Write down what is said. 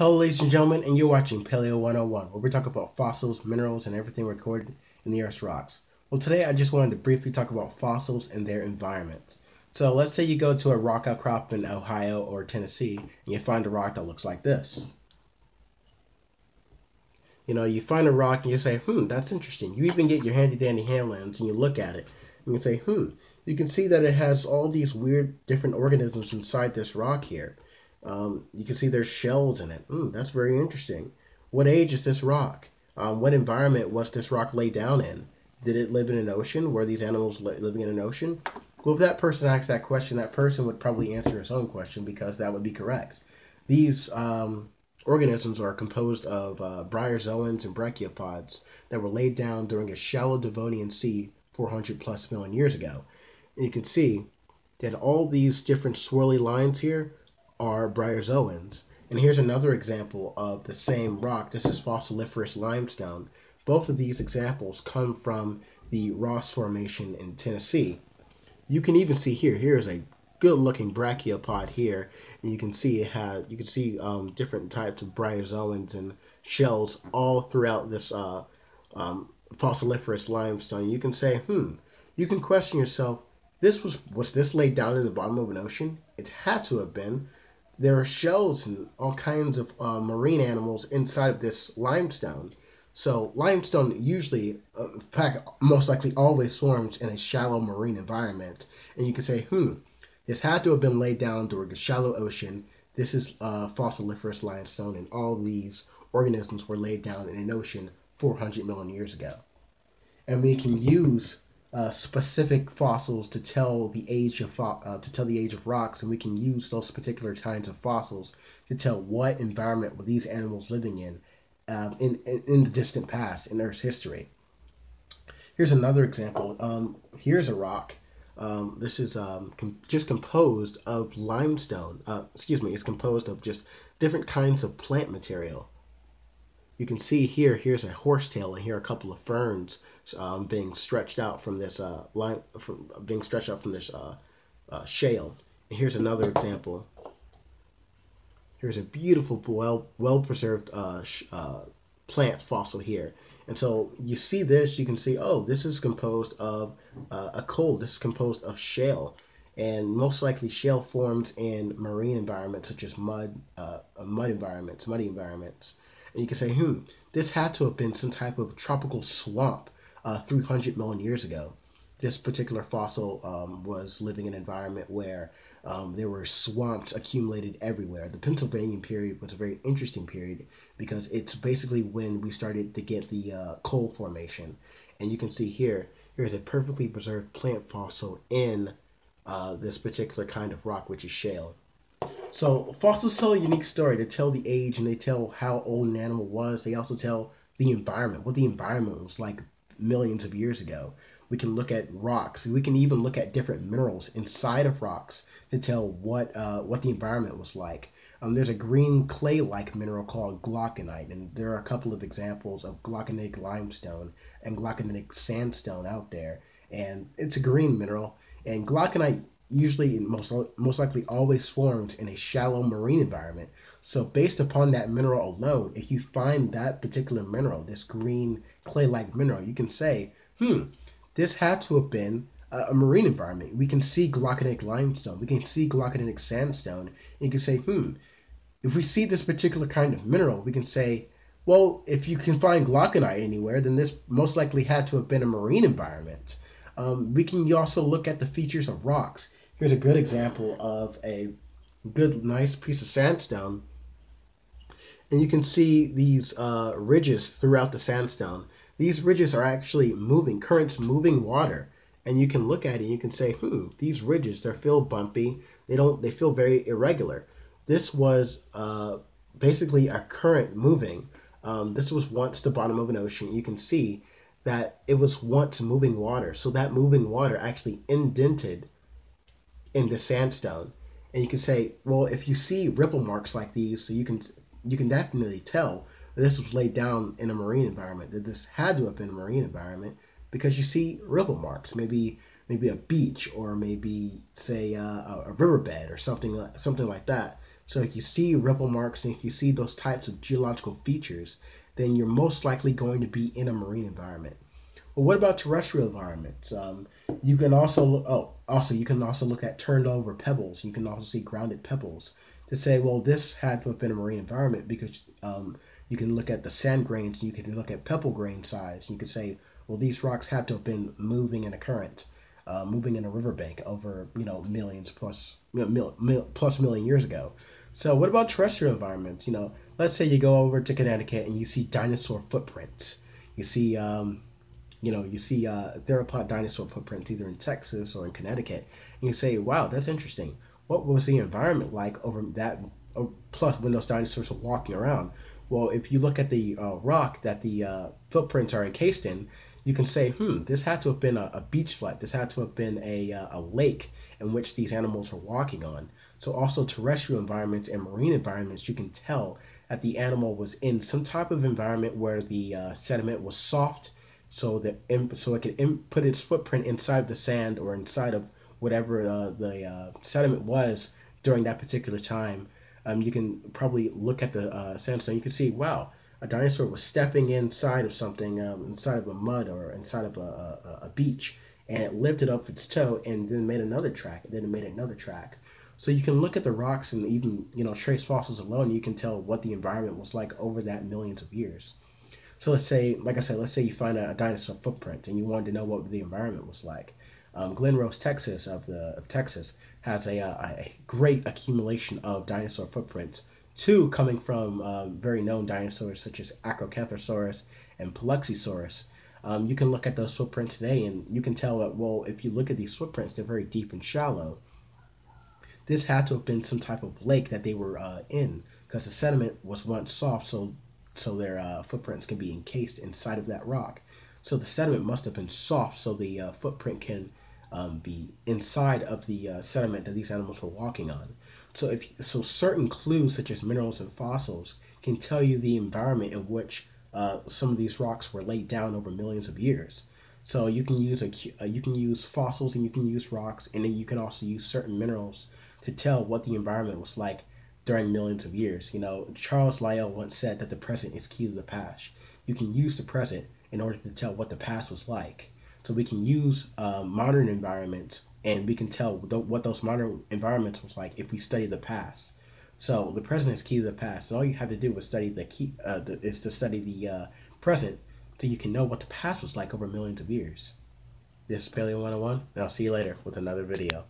Hello, ladies and gentlemen, and you're watching Paleo 101, where we talk about fossils, minerals, and everything recorded in the Earth's rocks. Well, today I just wanted to briefly talk about fossils and their environment. So, let's say you go to a rock outcrop in Ohio or Tennessee, and you find a rock that looks like this. You know, you find a rock and you say, hmm, that's interesting. You even get your handy dandy hand lens and you look at it and you say, hmm, you can see that it has all these weird different organisms inside this rock here. Um, you can see there's shells in it. Mm, that's very interesting. What age is this rock? Um, what environment was this rock laid down in? Did it live in an ocean? Were these animals li- living in an ocean? Well, if that person asked that question, that person would probably answer his own question because that would be correct. These um, organisms are composed of uh, bryozoans and brachiopods that were laid down during a shallow Devonian sea 400 plus million years ago. And you can see that all these different swirly lines here are bryozoans. And here's another example of the same rock. This is fossiliferous limestone. Both of these examples come from the Ross Formation in Tennessee. You can even see here, here's a good looking brachiopod here. And you can see it has, you can see um, different types of bryozoans and shells all throughout this uh, um, fossiliferous limestone. You can say, hmm, you can question yourself, this was, was this laid down in the bottom of an ocean? It had to have been there are shells and all kinds of uh, marine animals inside of this limestone. So limestone usually, uh, in fact, most likely always forms in a shallow marine environment. And you can say, hmm, this had to have been laid down during a shallow ocean. This is uh, fossiliferous limestone, and all these organisms were laid down in an ocean 400 million years ago. And we can use uh, specific fossils to tell the age of fo- uh, to tell the age of rocks, and we can use those particular kinds of fossils to tell what environment were these animals living in, um, in, in, in the distant past in Earth's history. Here's another example. Um, here's a rock. Um, this is um, com- just composed of limestone. Uh, excuse me, it's composed of just different kinds of plant material. You can see here, here's a horsetail, and here a couple of ferns um, being stretched out from this uh, line, from being stretched out from this uh, uh, shale. And here's another example. Here's a beautiful, well well preserved uh, uh, plant fossil here. And so you see this, you can see, oh, this is composed of uh, a coal. This is composed of shale, and most likely shale forms in marine environments such as mud, mud environments, muddy environments. And you can say, hmm, this had to have been some type of tropical swamp uh, 300 million years ago. This particular fossil um, was living in an environment where um, there were swamps accumulated everywhere. The Pennsylvanian period was a very interesting period because it's basically when we started to get the uh, coal formation. And you can see here, here's a perfectly preserved plant fossil in uh, this particular kind of rock, which is shale. So fossils tell a unique story. They tell the age and they tell how old an animal was. They also tell the environment, what the environment was like millions of years ago. We can look at rocks. We can even look at different minerals inside of rocks to tell what uh, what the environment was like. Um, there's a green clay-like mineral called glauconite, and there are a couple of examples of glauconitic limestone and glauconitic sandstone out there. And it's a green mineral, and glauconite usually most most likely always forms in a shallow marine environment. So based upon that mineral alone, if you find that particular mineral, this green clay-like mineral, you can say, hmm, this had to have been a, a marine environment. We can see glauconitic limestone. We can see glauconitic sandstone. And you can say, hmm, if we see this particular kind of mineral, we can say, well, if you can find glauconite anywhere, then this most likely had to have been a marine environment. Um, we can also look at the features of rocks. Here's a good example of a good, nice piece of sandstone. And you can see these uh, ridges throughout the sandstone. These ridges are actually moving, currents moving water. And you can look at it and you can say, hmm, these ridges, they feel bumpy. They don't, they feel very irregular. This was uh, basically a current moving. Um, this was once the bottom of an ocean. You can see that it was once moving water. So that moving water actually indented in the sandstone. And you can say, well, if you see ripple marks like these, so you can you can definitely tell that this was laid down in a marine environment. That this had to have been a marine environment because you see ripple marks, maybe maybe a beach or maybe say uh, a riverbed or something like something like that. So if you see ripple marks and if you see those types of geological features, then you're most likely going to be in a marine environment. Well, what about terrestrial environments? Um, you can also oh also you can also look at turned over pebbles. You can also see grounded pebbles to say, well, this had to have been a marine environment because um, you can look at the sand grains. and You can look at pebble grain size. You can say, well, these rocks had to have been moving in a current, uh, moving in a riverbank over you know millions plus mil, mil, plus million years ago. So what about terrestrial environments? You know, let's say you go over to Connecticut and you see dinosaur footprints. You see, um, you know, you see uh, theropod dinosaur footprints either in Texas or in Connecticut. And you say, wow, that's interesting. What was the environment like over that? Oh, plus, when those dinosaurs were walking around. Well, if you look at the uh, rock that the uh, footprints are encased in, you can say, hmm, this had to have been a, a beach flood. This had to have been a, uh, a lake in which these animals were walking on. So also terrestrial environments and marine environments, you can tell that the animal was in some type of environment where the uh, sediment was soft, so that so it could put its footprint inside the sand or inside of whatever uh, the uh, sediment was during that particular time. Um, you can probably look at the uh, sandstone. You can see, wow, a dinosaur was stepping inside of something, um, inside of a mud or inside of a, a, a beach, and it lifted up its toe and then made another track, and then it made another track. So you can look at the rocks and even you know trace fossils alone. You can tell what the environment was like over that millions of years. So let's say, like I said, let's say you find a, a dinosaur footprint and you wanted to know what the environment was like. Um, Glen Rose, Texas, of the of Texas, has a, a, a great accumulation of dinosaur footprints. Two coming from um, very known dinosaurs such as Acrocanthosaurus and Paluxysaurus. Um, you can look at those footprints today and you can tell that, well, if you look at these footprints, they're very deep and shallow this had to have been some type of lake that they were uh, in because the sediment was once soft, so so their uh, footprints can be encased inside of that rock. So the sediment must have been soft, so the uh, footprint can um, be inside of the uh, sediment that these animals were walking on. So if so, certain clues such as minerals and fossils can tell you the environment in which uh, some of these rocks were laid down over millions of years. So you can use a uh, you can use fossils and you can use rocks, and then you can also use certain minerals to tell what the environment was like during millions of years. You know, Charles Lyell once said that the present is key to the past. You can use the present in order to tell what the past was like. So we can use uh, modern environments and we can tell what those modern environments was like if we study the past. So the present is key to the past. And all you have to do is study the key uh, the, is to study the uh, present so you can know what the past was like over millions of years. This is Paleo 101, and I'll see you later with another video.